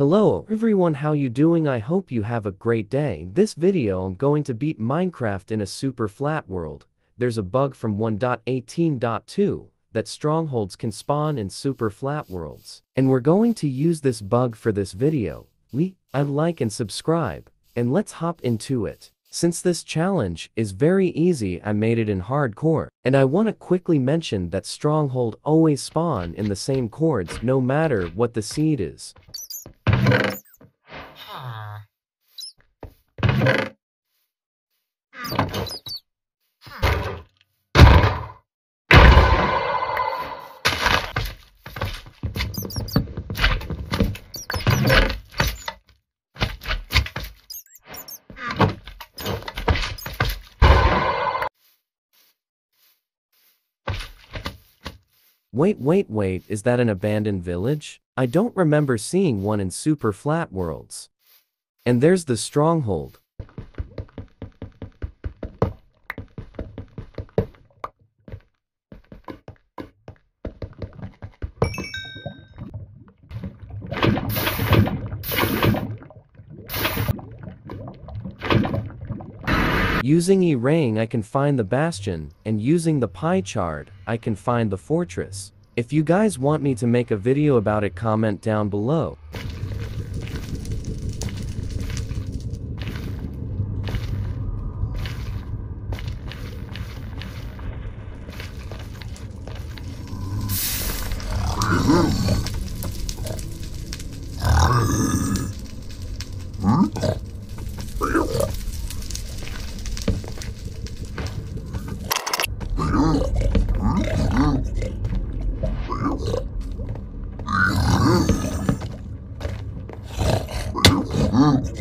Hello everyone how you doing I hope you have a great day. This video I'm going to beat Minecraft in a super flat world. There's a bug from 1.18.2 that strongholds can spawn in super flat worlds. And we're going to use this bug for this video. We, I like and subscribe. And let's hop into it. Since this challenge is very easy I made it in hardcore. And I want to quickly mention that stronghold always spawn in the same chords no matter what the seed is. Huh. Wait wait wait is that an abandoned village? I don't remember seeing one in super flat worlds. And there's the stronghold. Using E-Rang I can find the bastion, and using the pie chart, I can find the fortress. If you guys want me to make a video about it comment down below. Brrrr.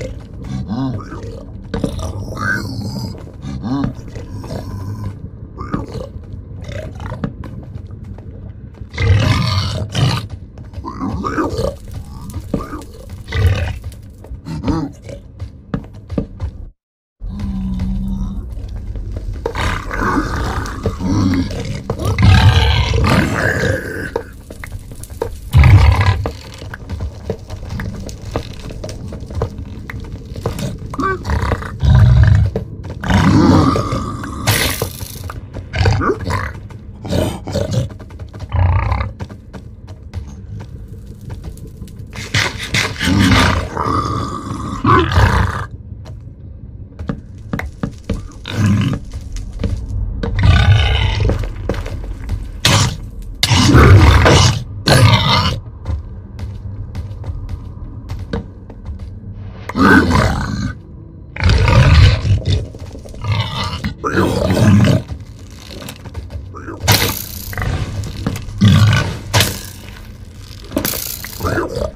Instagram.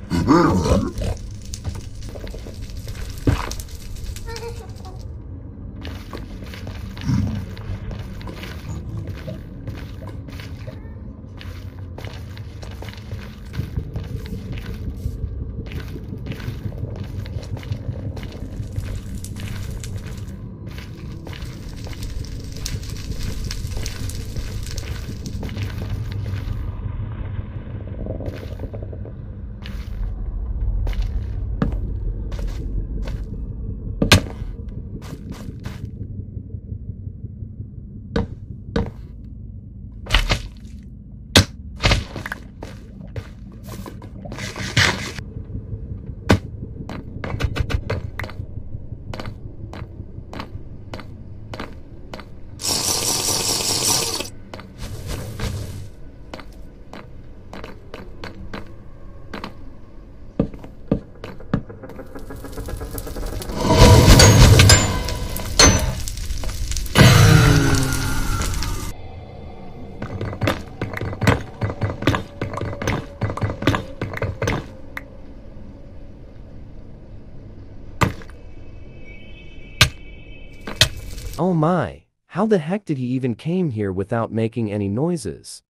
Oh my, how the heck did he even came here without making any noises?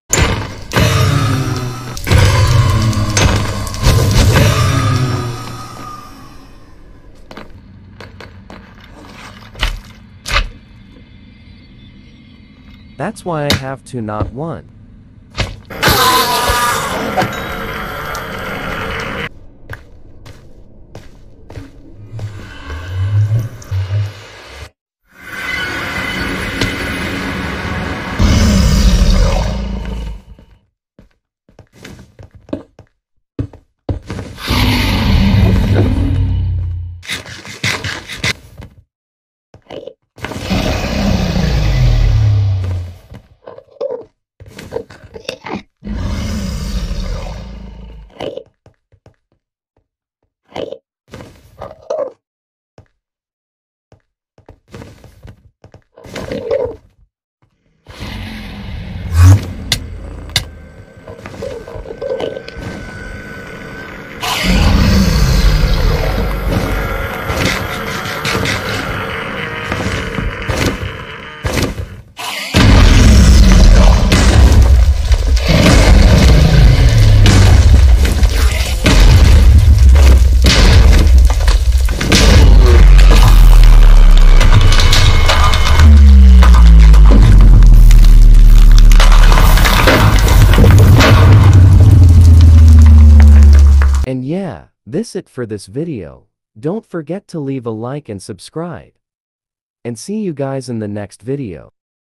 That's why I have to not one. This it for this video. Don't forget to leave a like and subscribe. And see you guys in the next video.